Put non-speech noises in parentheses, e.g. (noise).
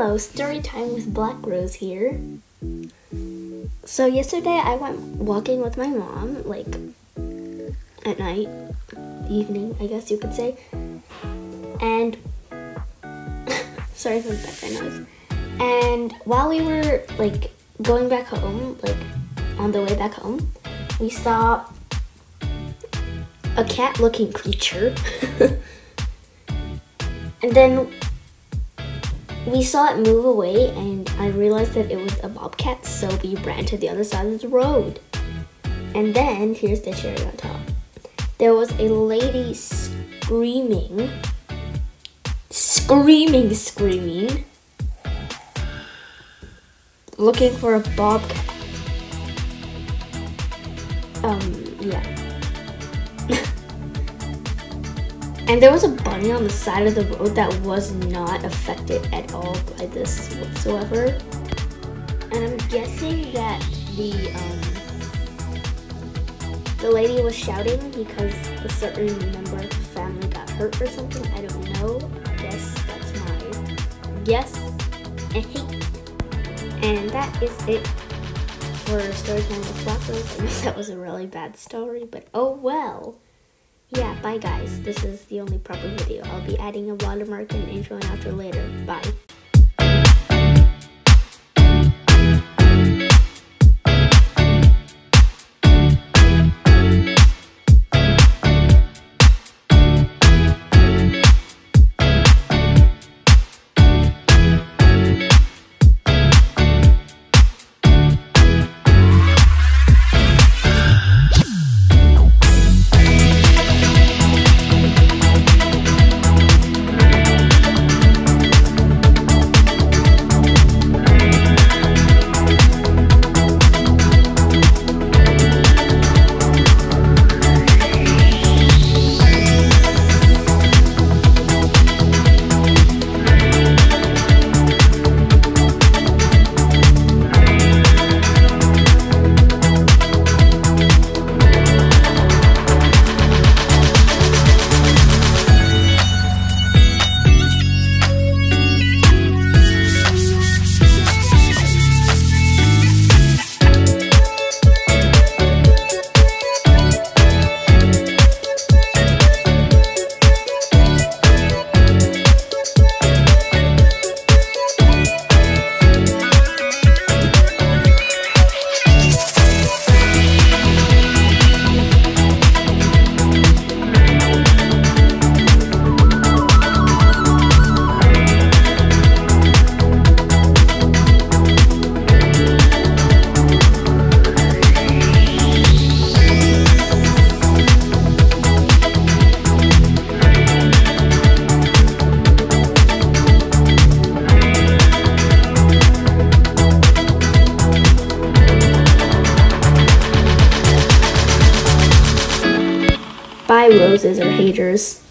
Hello, story time with Black Rose here. So yesterday I went walking with my mom, like at night, evening, I guess you could say. And (laughs) sorry for the background noise. And while we were like going back home, like on the way back home, we saw a cat-looking creature. (laughs) and then we saw it move away and I realized that it was a bobcat, so we ran to the other side of the road. And then, here's the cherry on top. There was a lady screaming, screaming, screaming, looking for a bobcat. Um, yeah. And there was a bunny on the side of the road that was not affected at all by this whatsoever. And I'm guessing that the um, the lady was shouting because a certain member of the family got hurt or something. I don't know. I guess that's my guess. and that is it for Storytime with Black Rose. I know that was a really bad story, but oh well. Bye guys. This is the only proper video. I'll be adding a watermark and intro and outro later. Bye. Roses or haters.